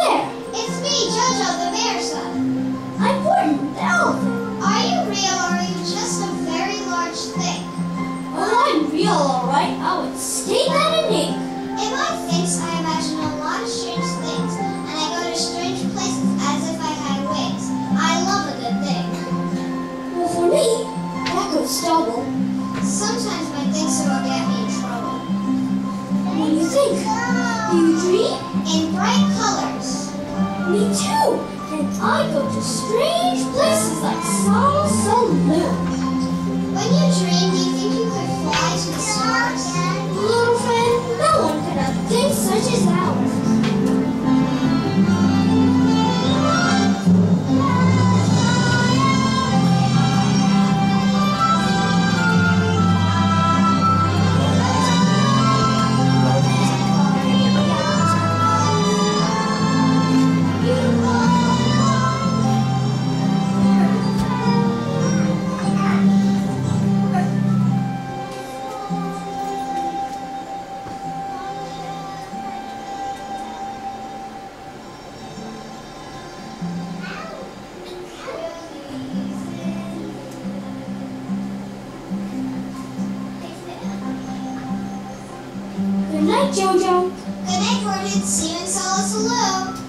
there? It's me, Jojo, the mayor's son. I'm Horton, the elephant. Are you real or are you just a very large thing? Well, I'm real, alright. I would state that in ink. In my face, I imagine a lot of strange things, and I go to strange places as if I had wings. I love a good thing. Well, for me, that goes double. Sometimes my thinks will get me in trouble. What do you think? Do you dream? In bright colors. Me too. And I go to strange places like Sal Jojo. Good night, Horton. See you in Solla Sollew.